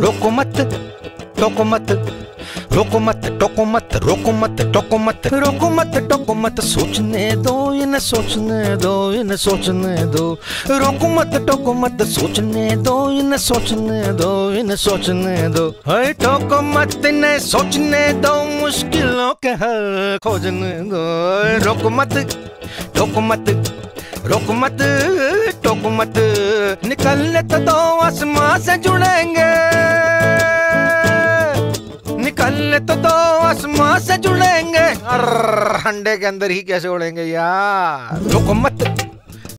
रोको मत टोको मत रोको मत टोको मत रोको मत टोको मत रोको मत टोको मत सोचने दो, इन्हें सोचने दो, इन्हें सोचने दो। रोको मत टोको मत सोचने दो, इन्हें सोचने दो, इन्हें सोचने दो। हाय टोको मत इन्हें सोचने दो, मुश्किलों के हल खोजने दो। रोको मत टोको मत रोको मत टोको मत निकलने तो दो, आसमां से जुड़ेंगे। निकलने तो दो आसमां से जुड़ेंगे। अंडे के अंदर ही कैसे उड़ेंगे यार? रुको मत।